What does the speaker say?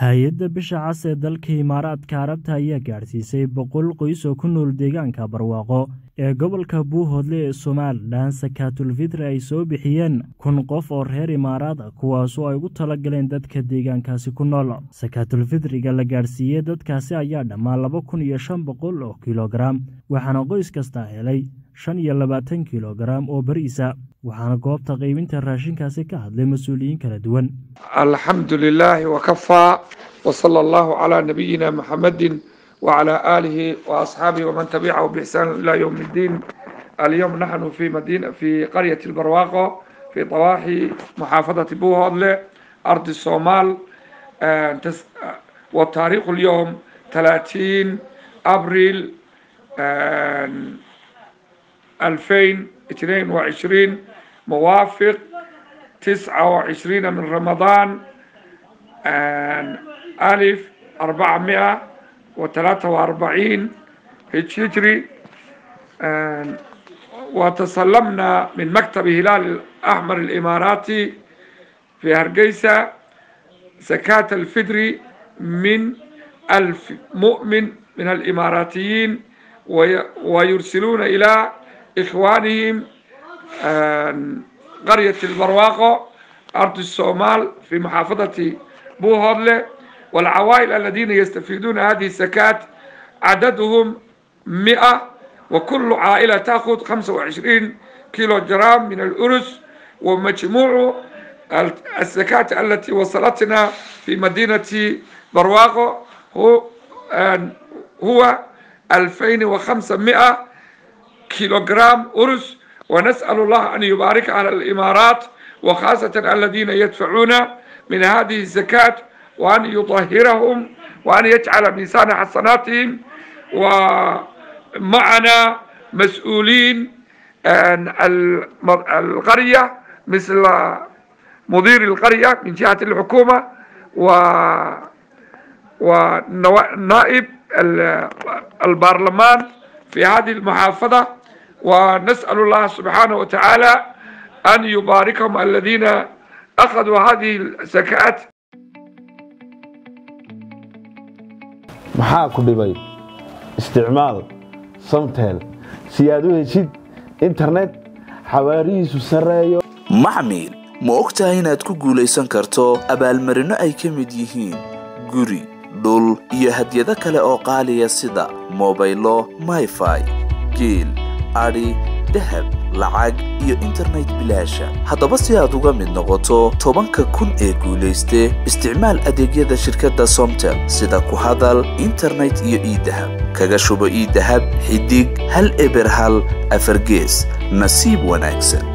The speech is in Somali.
hay'adda bisha cas ee dalka imaaraadka carabta ayaa gaadhsiisay boqol qoys oo ku nool deegaanka barwaaqo ee gobolka buuhoodle ee somalilan sakaatulfitri ay soo bixiyeen kun qof oo reer imaaraad ah kuwaasoo ay ugu tala galeen dadka deegaankaasi ku nool. Sakaatulfitriga la gaadhsiiyey dadkaasi ayaa dhammaa laba kun iyo shan boqol oo kilogaram waxaana qoys kasta helay shan iyo labaatan kilogaram oo bariisa waxaana goobta qaybinta raashinkaasi ka hadlay mas'uuliyiin kala duwan. Alxamdu lilaahi wakafaa wsala allahu calaa nabiyina maxamedin wacalaa aalihi wa waman tabicahu biixsaan ilaa yowmi iddiin alyowm naxnu fi madin fi qaryati barwaaqo fi dawaaxi muxaafadati buuhoodle ardi soomaal wa taariikhu lyowm talaatiin abril alfayn اثنين وعشرين موافق تسعة وعشرين من رمضان ألف أربعمائة وثلاثة وأربعين هجري. وتسلمنا من مكتب هلال الأحمر الإماراتي في هرقيسة زكاة الفدر من ألف مؤمن من الإماراتيين ويرسلون إلى إخوانهم قرية البرواقة أرض الصومال في محافظة بوهرلة والعوائل الذين يستفيدون هذه الزكاة عددهم مئة وكل عائلة تأخذ 25 كيلو جرام من الأرز ومجموع الزكاة التي وصلتنا في مدينة برواقة هو هو 2500 كيلوغرام أرز ونسأل الله أن يبارك على الإمارات وخاصة الذين يدفعون من هذه الزكاة وأن يطهرهم وأن يجعل ميزان حسناتهم ومعنا مسؤولين القرية مثل مدير القرية من جهة الحكومة و ونائب البرلمان في هذه المحافظة. ونسأل الله سبحانه وتعالى أن يباركهم الذين أخذوا هذه الزكاة maxaa ku dhibay isticmaal samtel si aad u heshid internet xawaarihiisu sarreeyo maxmil ma og tahay inaad ku guulaysan karto abaalmarinno ay ka mid yihiin guri dhul iyo hadyado kale oo qaaliya sida mobaylo mayfai geel adhi dahab lacag iyo internet bilaasha. Haddaba si aad uga mid noqoto tobanka kun ee guulayste isticmaal adeegyada shirkadda somtel sida ku hadal internet iyo iidahab kaga shubo iidahab xidig hal eber hal afargees. Nasiib wanaagsan